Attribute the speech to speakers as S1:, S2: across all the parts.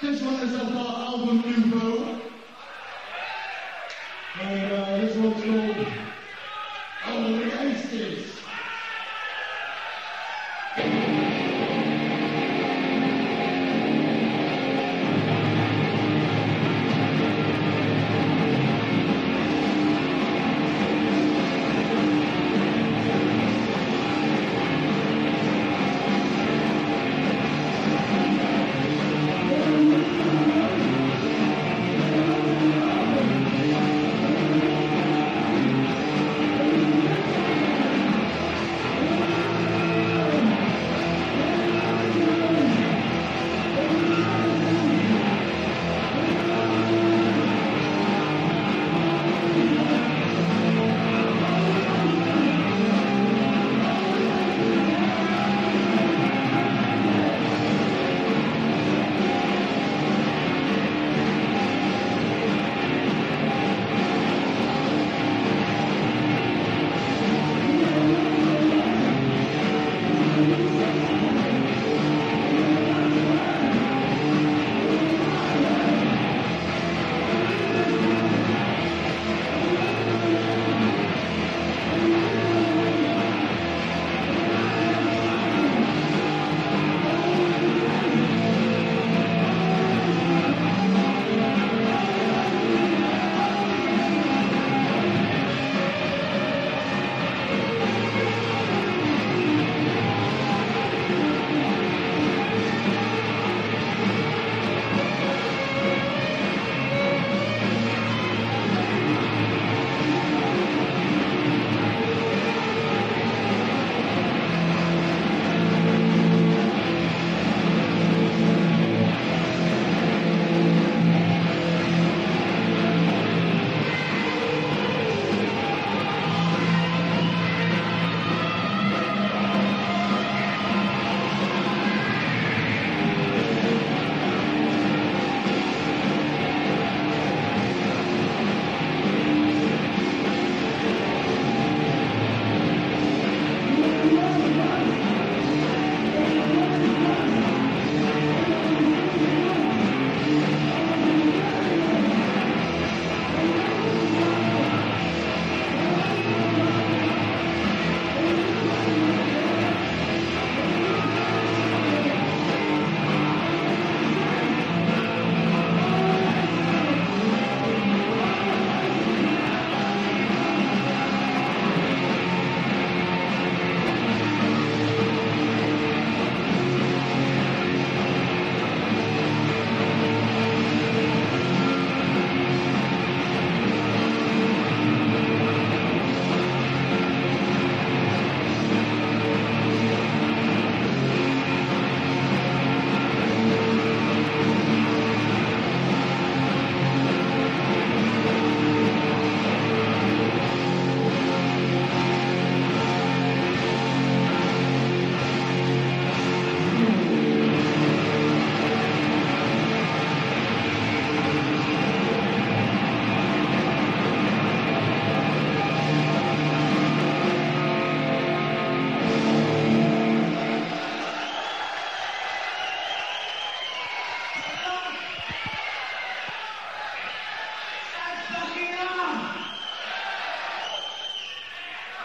S1: This one is off our album Nouveau. And uh, this one's called Oh the Aces.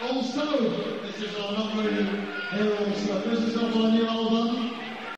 S1: also, this is our very here also. This is our new album.